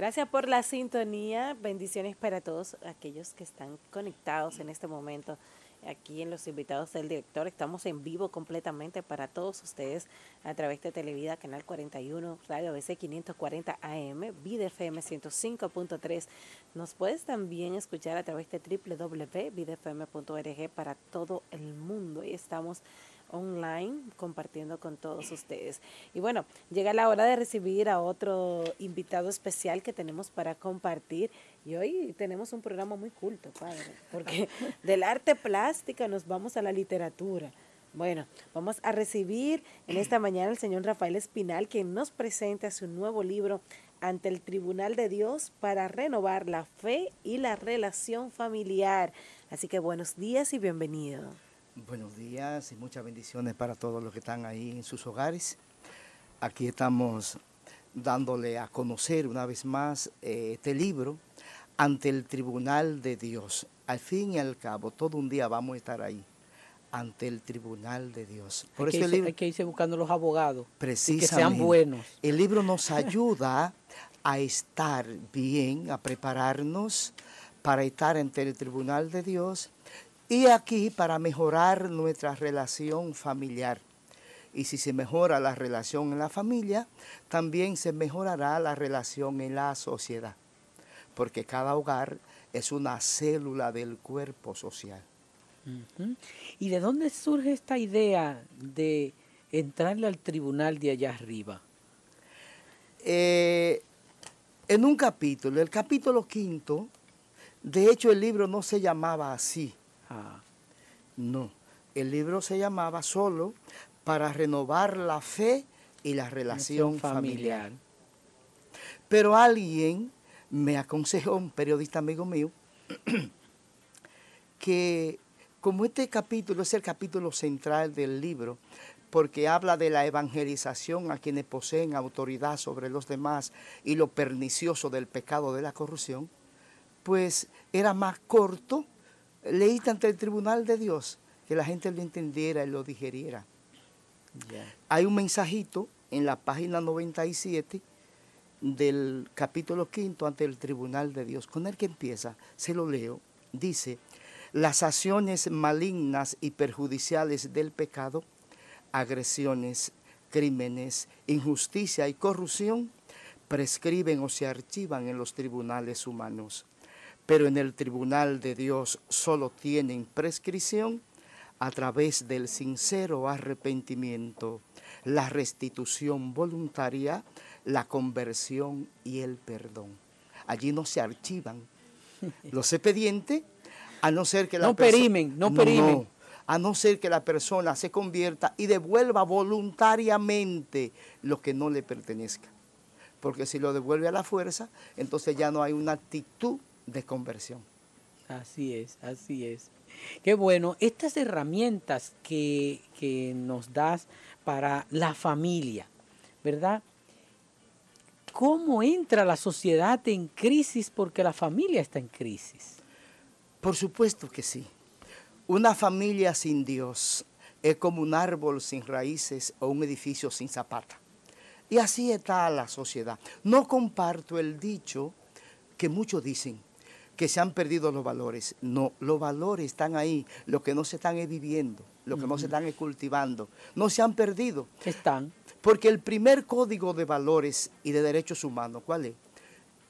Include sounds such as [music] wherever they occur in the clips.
Gracias por la sintonía. Bendiciones para todos aquellos que están conectados en este momento aquí en los invitados del director. Estamos en vivo completamente para todos ustedes a través de Televida, Canal 41, Radio ABC 540 AM, Vida FM 105.3. Nos puedes también escuchar a través de www.videfm.org para todo el mundo. Y estamos online compartiendo con todos ustedes. Y bueno, llega la hora de recibir a otro invitado especial que tenemos para compartir. Y hoy tenemos un programa muy culto, padre, porque [laughs] del arte plástica nos vamos a la literatura. Bueno, vamos a recibir en esta mañana al señor Rafael Espinal, que nos presenta su nuevo libro ante el Tribunal de Dios para renovar la fe y la relación familiar. Así que buenos días y bienvenido. Buenos días y muchas bendiciones para todos los que están ahí en sus hogares. Aquí estamos dándole a conocer una vez más eh, este libro ante el tribunal de Dios. Al fin y al cabo, todo un día vamos a estar ahí ante el tribunal de Dios. Por hay, que irse, hay que irse buscando los abogados. Precisamente. que sean buenos. El libro nos ayuda a estar bien, a prepararnos para estar ante el tribunal de Dios y aquí para mejorar nuestra relación familiar. Y si se mejora la relación en la familia, también se mejorará la relación en la sociedad. Porque cada hogar es una célula del cuerpo social. ¿Y de dónde surge esta idea de entrarle al tribunal de allá arriba? Eh, en un capítulo, el capítulo quinto, de hecho el libro no se llamaba así, Ah. No, el libro se llamaba solo para renovar la fe y la relación familiar. Pero alguien me aconsejó, un periodista amigo mío, [clears throat] que como este capítulo es el capítulo central del libro, porque habla de la evangelización a quienes poseen autoridad sobre los demás y lo pernicioso del pecado de la corrupción, pues era más corto leíste ante el tribunal de Dios, que la gente lo entendiera y lo digeriera. Hay un mensajito en la página 97 del capítulo quinto ante el tribunal de Dios, con el que empieza, se lo leo, dice, las acciones malignas y perjudiciales del pecado, agresiones, crímenes, injusticia y corrupción, prescriben o se archivan en los tribunales humanos pero en el tribunal de Dios solo tienen prescripción a través del sincero arrepentimiento, la restitución voluntaria, la conversión y el perdón. Allí no se archivan [laughs] los expedientes, a no ser que la no perimen, no perimen. a no ser que la persona se convierta y devuelva voluntariamente lo que no le pertenezca. Porque si lo devuelve a la fuerza, entonces ya no hay una actitud de conversión. Así es, así es. Qué bueno, estas herramientas que, que nos das para la familia, ¿verdad? ¿Cómo entra la sociedad en crisis porque la familia está en crisis? Por supuesto que sí. Una familia sin Dios es como un árbol sin raíces o un edificio sin zapata. Y así está la sociedad. No comparto el dicho que muchos dicen, que se han perdido los valores. No, los valores están ahí, lo que no se están viviendo, lo que no se están cultivando. No se han perdido. Están. Porque el primer código de valores y de derechos humanos, ¿cuál es?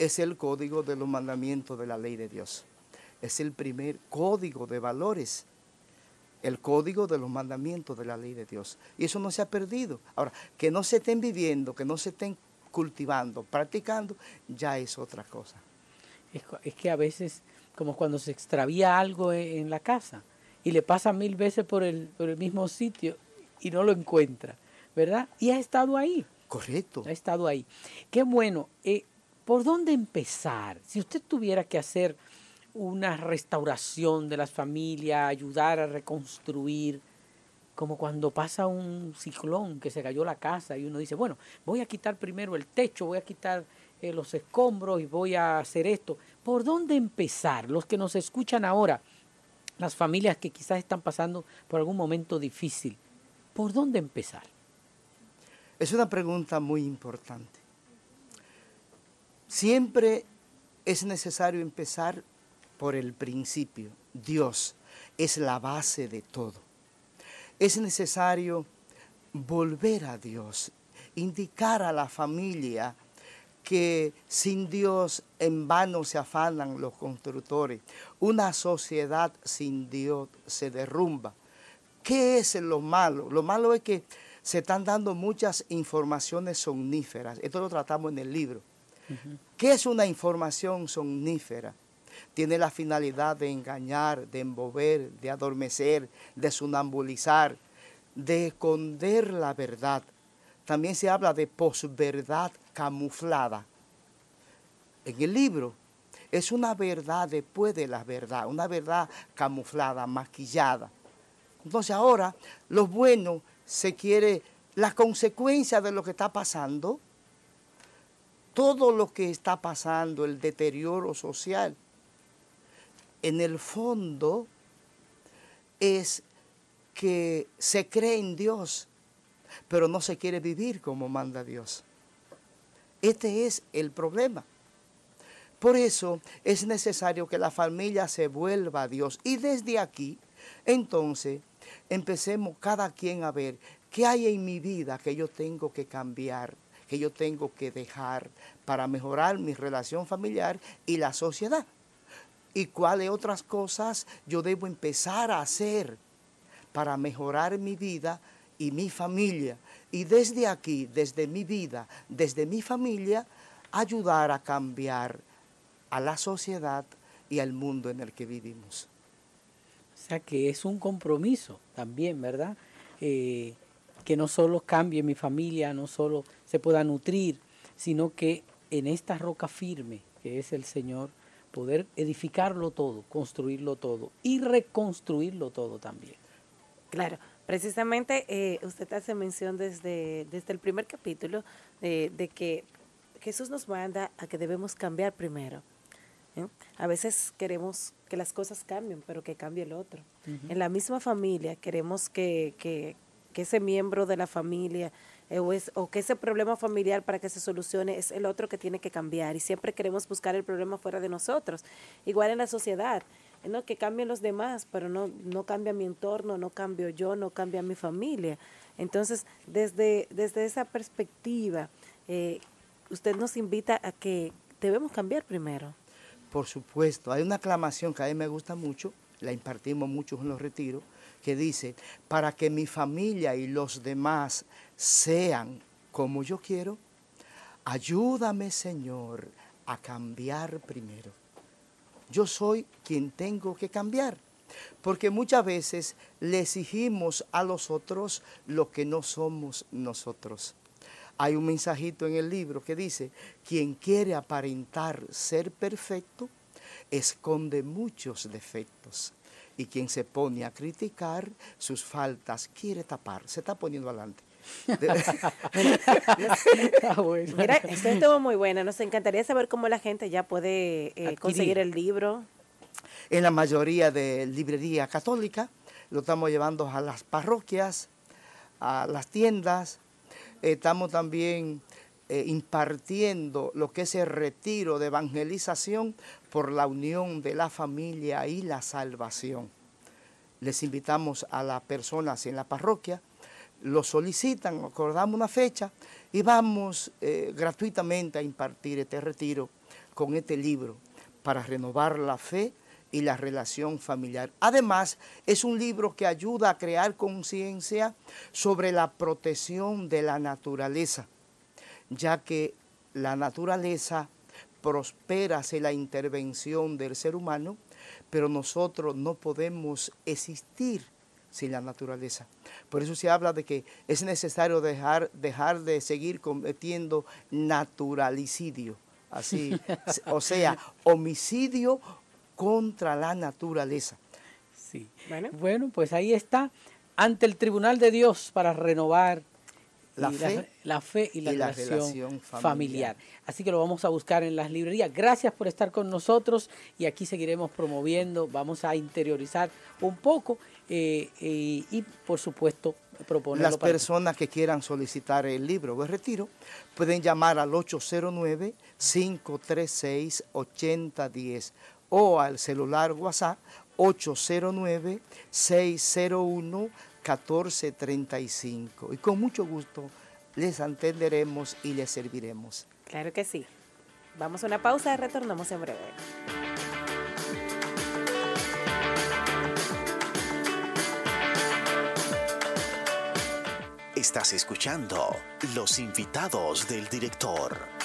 Es el código de los mandamientos de la ley de Dios. Es el primer código de valores el código de los mandamientos de la ley de Dios. Y eso no se ha perdido. Ahora, que no se estén viviendo, que no se estén cultivando, practicando, ya es otra cosa es, que a veces, como cuando se extravía algo e, en, la casa y le pasa mil veces por el, por el mismo sitio y no lo encuentra, ¿verdad? Y ha estado ahí. Correcto. Ha estado ahí. Qué bueno. Eh, ¿Por dónde empezar? Si usted tuviera que hacer una restauración de las familias, ayudar a reconstruir, como cuando pasa un ciclón que se cayó la casa y uno dice, bueno, voy a quitar primero el techo, voy a quitar eh, los escombros y voy a hacer esto. ¿Por dónde empezar? Los que nos escuchan ahora, las familias que quizás están pasando por algún momento difícil, ¿por dónde empezar? Es una pregunta muy importante. Siempre es necesario empezar por el principio. Dios es la base de todo. Es necesario volver a Dios, indicar a la familia que sin Dios en vano se afanan los constructores. Una sociedad sin Dios se derrumba. ¿Qué es lo malo? Lo malo es que se están dando muchas informaciones somníferas. Esto lo tratamos en el libro. ¿Qué es una información somnífera? Tiene la finalidad de engañar, de envolver, de adormecer, de sonambulizar, de esconder la verdad. También se habla de posverdad camuflada. En el libro es una verdad después de la verdad, una verdad camuflada, maquillada. Entonces ahora lo bueno se quiere, la consecuencia de lo que está pasando, todo lo que está pasando, el deterioro social, en el fondo es que se cree en Dios, pero no se quiere vivir como manda Dios. Este es el problema. Por eso es necesario que la familia se vuelva a Dios. Y desde aquí, entonces, empecemos cada quien a ver qué hay en mi vida que yo tengo que cambiar, que yo tengo que dejar para mejorar mi relación familiar y la sociedad. Y cuáles otras cosas yo debo empezar a hacer para mejorar mi vida y mi familia. Y desde aquí, desde mi vida, desde mi familia, ayudar a cambiar a la sociedad y al mundo en el que vivimos. O sea que es un compromiso también, ¿verdad? Eh, que no solo cambie mi familia, no solo se pueda nutrir, sino que en esta roca firme que es el Señor, poder edificarlo todo, construirlo todo y reconstruirlo todo también. Claro, precisamente eh, usted hace mención desde, desde el primer capítulo de que Jesús nos manda a que debemos cambiar primero. ¿eh? A veces queremos que las cosas cambien, pero que cambie el otro. En la misma familia queremos que, que, ese miembro de la familia eh, o, o, que ese problema familiar para que se solucione es el otro que tiene que cambiar y siempre queremos buscar el problema fuera de nosotros. Igual en la sociedad, ¿no? que cambien los demás, pero no, no cambia mi entorno, no cambio yo, no cambia mi familia. Entonces, desde, desde esa perspectiva, eh, usted nos invita a que debemos cambiar primero. Por supuesto, hay una aclamación que a mí me gusta mucho, la impartimos mucho en los retiros, que dice, para que mi familia y los demás sean como yo quiero, ayúdame Señor a cambiar primero. Yo soy quien tengo que cambiar, porque muchas veces le exigimos a los otros lo que no somos nosotros. Hay un mensajito en el libro que dice, quien quiere aparentar ser perfecto, esconde muchos defectos. Y quien se pone a criticar sus faltas quiere tapar, se está poniendo adelante. [laughs] Ah, Mira, esto estuvo muy buena. Nos encantaría saber cómo la gente ya puede eh, conseguir el libro. En la mayoría de librería católica lo estamos llevando a las parroquias, a las tiendas, Estamos también eh, impartiendo lo que es el retiro de evangelización por la unión de la familia y la salvación. Les invitamos a las personas en la parroquia, lo solicitan, acordamos una fecha y vamos eh, gratuitamente a impartir este retiro con este libro para renovar la fe y la relación familiar. Además, es un libro que ayuda a crear conciencia sobre la protección de la naturaleza, ya que la naturaleza prospera sin la intervención del ser humano, pero nosotros no podemos existir sin la naturaleza. Por eso se habla de que es necesario dejar, dejar de seguir cometiendo naturalicidio. Así, [laughs] o sea, homicidio contra la naturaleza. Sí. Bueno, pues ahí está, ante el tribunal de Dios para renovar la, fe, la, fe, y la, relación, familiar. Así que lo vamos a buscar en las librerías. Gracias por estar con nosotros y aquí seguiremos promoviendo, vamos a interiorizar un poco eh, eh, y por supuesto proponerlo. Las personas que quieran solicitar el libro el retiro pueden llamar al 809-536-8010 o al celular WhatsApp 809-601-1435. Y con mucho gusto les atenderemos y les serviremos. Claro que sí. Vamos a una pausa y retornamos en breve. Estás escuchando los invitados del director.